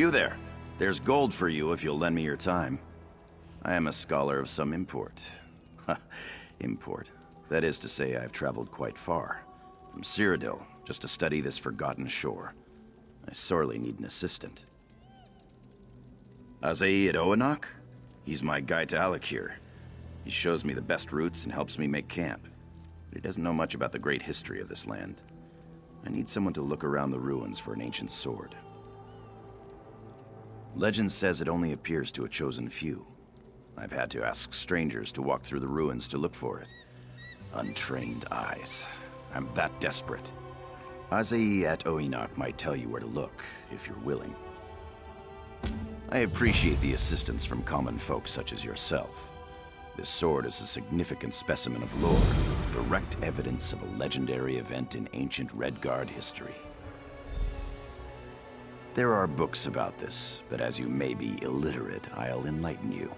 You there. There's gold for you if you'll lend me your time. I am a scholar of some import. import. That is to say, I've traveled quite far. From Cyrodiil, just to study this forgotten shore. I sorely need an assistant. Azaid Oanok? He's my guide to Alik'r. He shows me the best routes and helps me make camp. But he doesn't know much about the great history of this land. I need someone to look around the ruins for an ancient sword. Legend says it only appears to a chosen few. I've had to ask strangers to walk through the ruins to look for it. Untrained eyes. I'm that desperate. Azai at Oinak might tell you where to look, if you're willing. I appreciate the assistance from common folk such as yourself. This sword is a significant specimen of lore, direct evidence of a legendary event in ancient Redguard history. There are books about this, but as you may be illiterate, I'll enlighten you.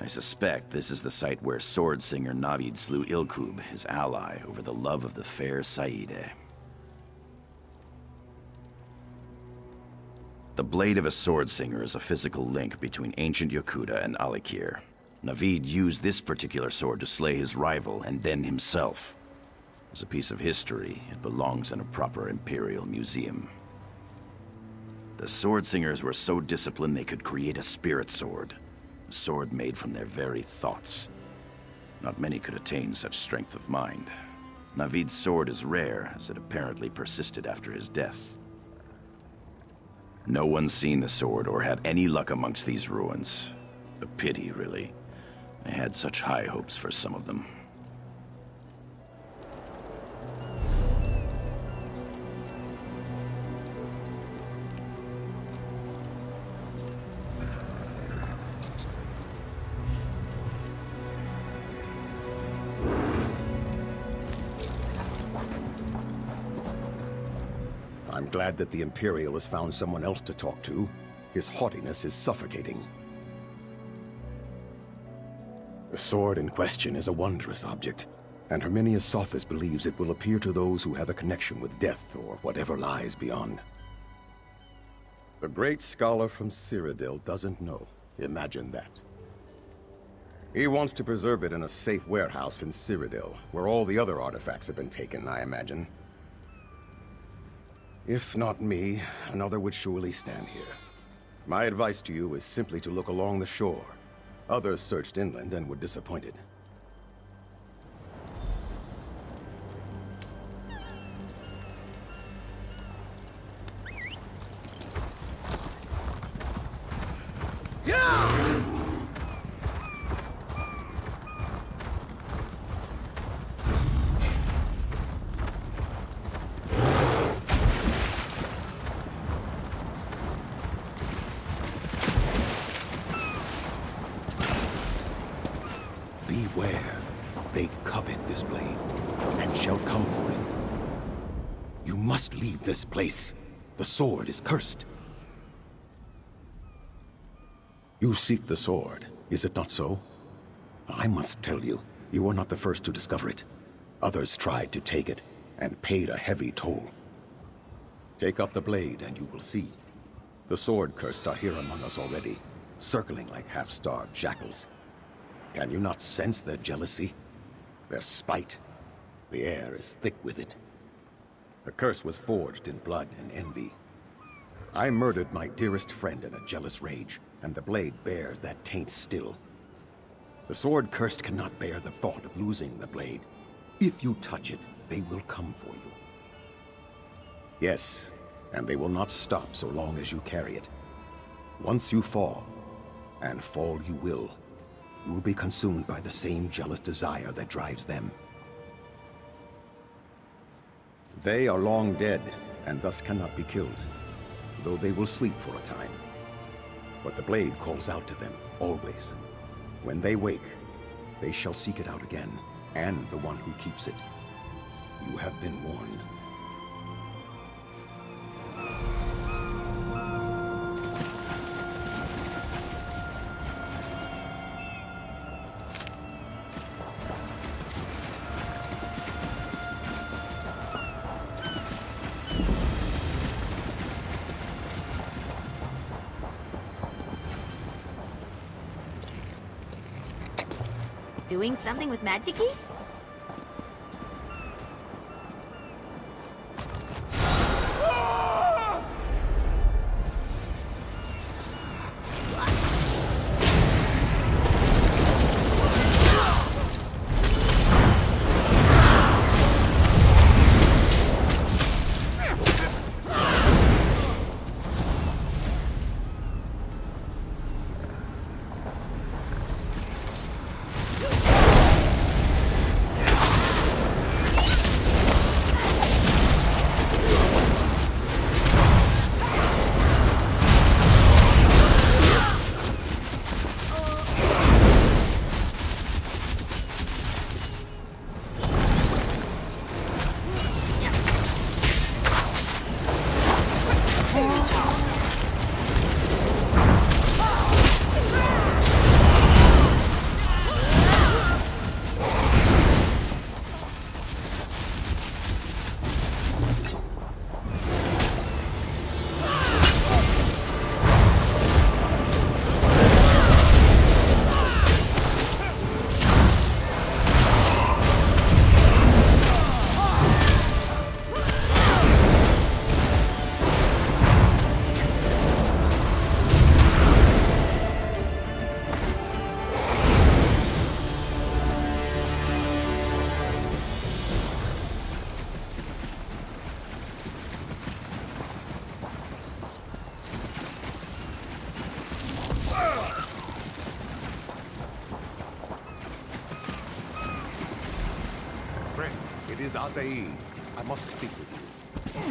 I suspect this is the site where sword singer Navid slew Ilkub, his ally, over the love of the fair Saide. The blade of a sword singer is a physical link between ancient Yokuda and Alik'r. Navid used this particular sword to slay his rival and then himself. As a piece of history, it belongs in a proper Imperial museum. The sword singers were so disciplined they could create a spirit sword. A sword made from their very thoughts. Not many could attain such strength of mind. Navid's sword is rare, as it apparently persisted after his death. No one's seen the sword or had any luck amongst these ruins. A pity, really. I had such high hopes for some of them. Glad that the Imperial has found someone else to talk to. His haughtiness is suffocating. The sword in question is a wondrous object, and Herminius Sophus believes it will appear to those who have a connection with death or whatever lies beyond. The great scholar from Cyrodiil doesn't know. Imagine that. He wants to preserve it in a safe warehouse in Cyrodiil, where all the other artifacts have been taken, I imagine. If not me, another would surely stand here. My advice to you is simply to look along the shore. Others searched inland and were disappointed. Beware. They covet this blade, and shall come for it. You must leave this place. The sword is cursed. You seek the sword, is it not so? I must tell you, you are not the first to discover it. Others tried to take it, and paid a heavy toll. Take up the blade, and you will see. The sword cursed are here among us already, circling like half-starved jackals. Can you not sense their jealousy? Their spite? The air is thick with it. The curse was forged in blood and envy. I murdered my dearest friend in a jealous rage, and the blade bears that taint still. The sword cursed cannot bear the thought of losing the blade. If you touch it, they will come for you. Yes, and they will not stop so long as you carry it. Once you fall, and fall you will, you will be consumed by the same jealous desire that drives them. They are long dead, and thus cannot be killed, though they will sleep for a time. But the blade calls out to them, always. When they wake, they shall seek it out again, and the one who keeps it. You have been warned. Doing something with Magicka? Friend, it is Azael. I must speak with you.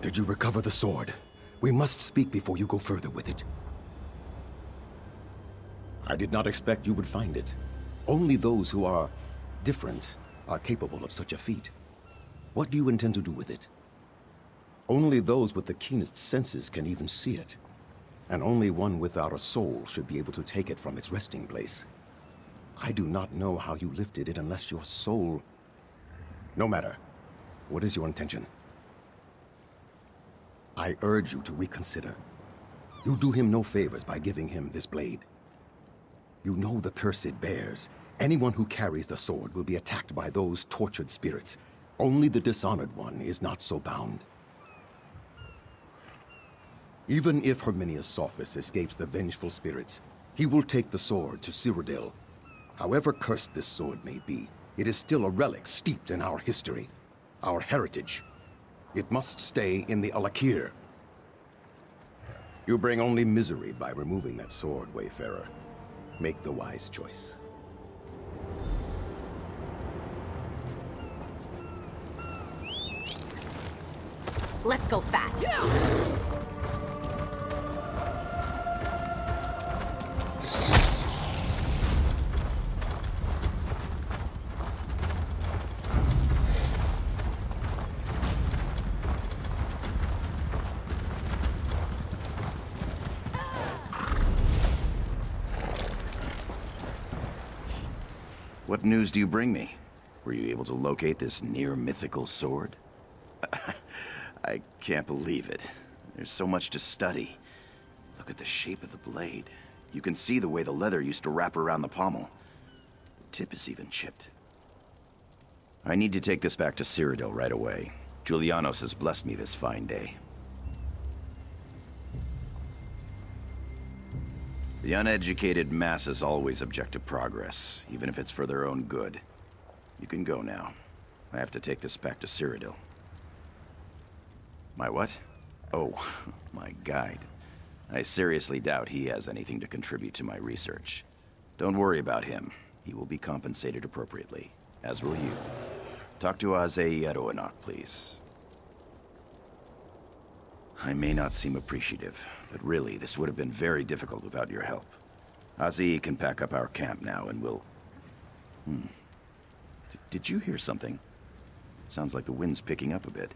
Did you recover the sword? We must speak before you go further with it. I did not expect you would find it. Only those who are different are capable of such a feat. What do you intend to do with it? Only those with the keenest senses can even see it. And only one without a soul should be able to take it from its resting place. I do not know how you lifted it unless your soul... No matter. What is your intention? I urge you to reconsider. You do him no favors by giving him this blade. You know the curse it bears. Anyone who carries the sword will be attacked by those tortured spirits. Only the dishonored one is not so bound. Even if Herminius Sophus escapes the vengeful spirits, he will take the sword to Cyrodiil. However cursed this sword may be, it is still a relic steeped in our history, our heritage. It must stay in the Alik'r. You bring only misery by removing that sword, Wayfarer. Make the wise choice. Let's go fast. What news do you bring me? Were you able to locate this near-mythical sword? I can't believe it. There's so much to study. Look at the shape of the blade. You can see the way the leather used to wrap around the pommel. The tip is even chipped. I need to take this back to Cyrodiil right away. Julianos has blessed me this fine day. The uneducated masses always object to progress, even if it's for their own good. You can go now. I have to take this back to Cyrodiil. My what? Oh, my guide. I seriously doubt he has anything to contribute to my research. Don't worry about him. He will be compensated appropriately, as will you. Talk to Azei Eroanok, please. I may not seem appreciative, but really, this would have been very difficult without your help. Azei can pack up our camp now, and we'll... Hmm. D did you hear something? Sounds like the wind's picking up a bit.